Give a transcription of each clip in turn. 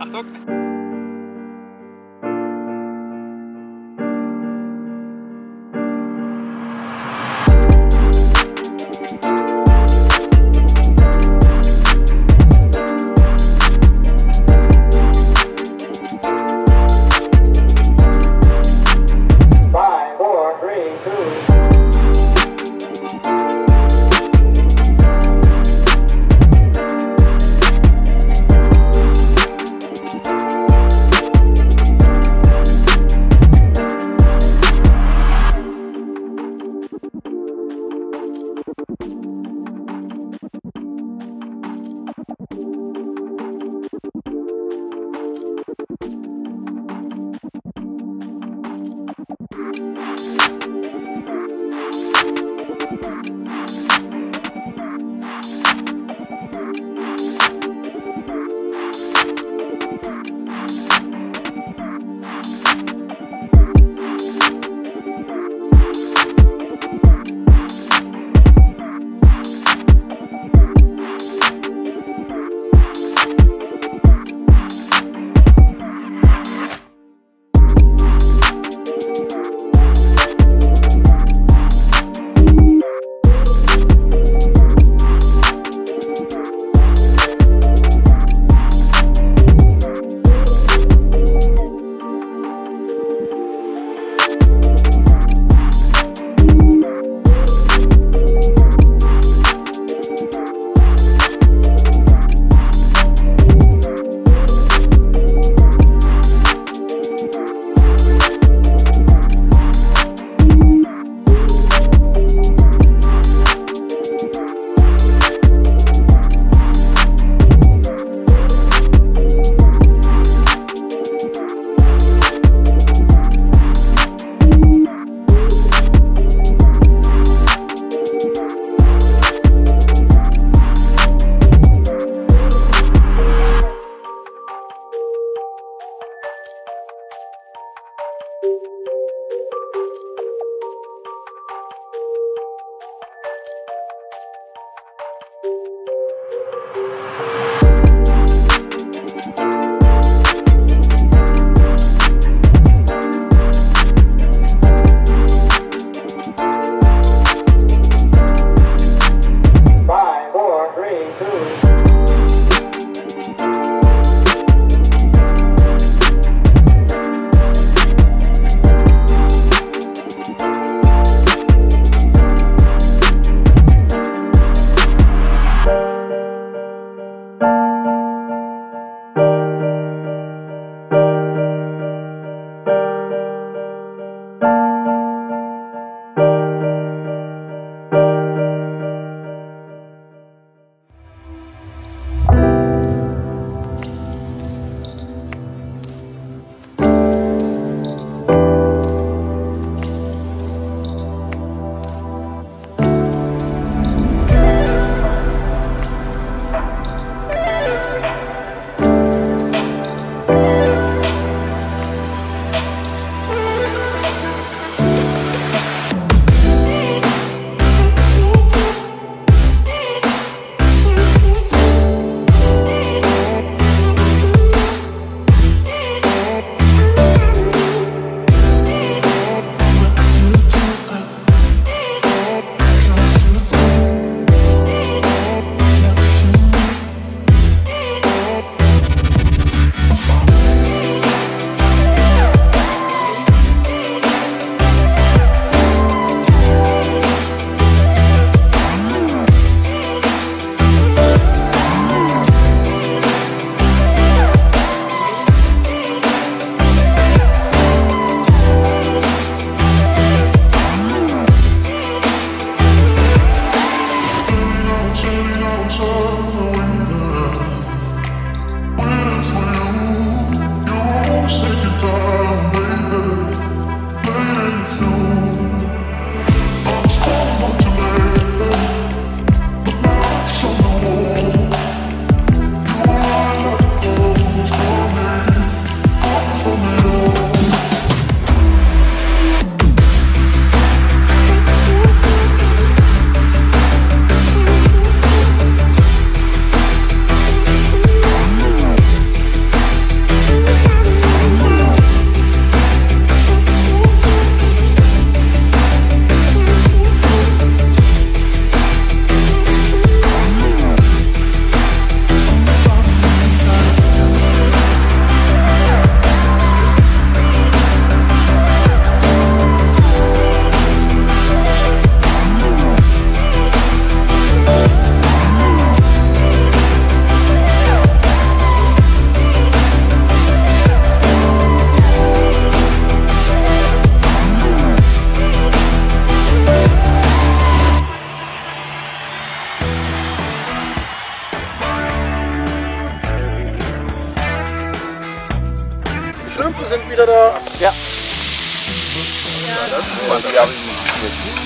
Tá Até. Karpfen sind wieder da. Ja. Ja, das ist super. Die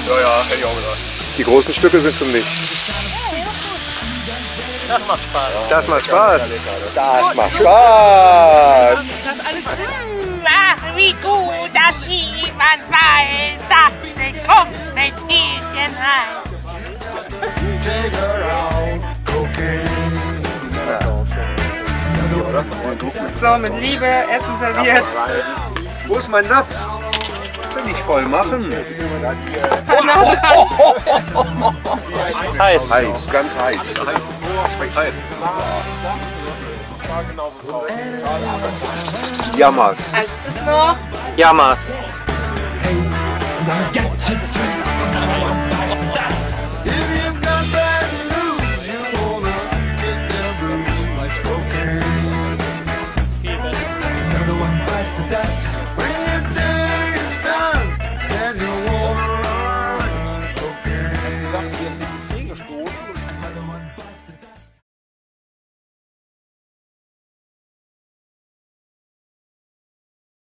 Ja, ja, hätte ich auch gedacht. Die großen Stücke sind für mich. Das macht Spaß. Das macht Spaß. Das macht Spaß. Ach, wie gut, dass niemand weiß, dass sich um ein Stielchen heißt. So, mit Liebe, Essen serviert. Wo ist mein Napf? Muss ich nicht voll machen. Heiß. Heiß, ganz heiß. Heiß. Schmeckt heiß. Jammers. Als das noch Jammers. The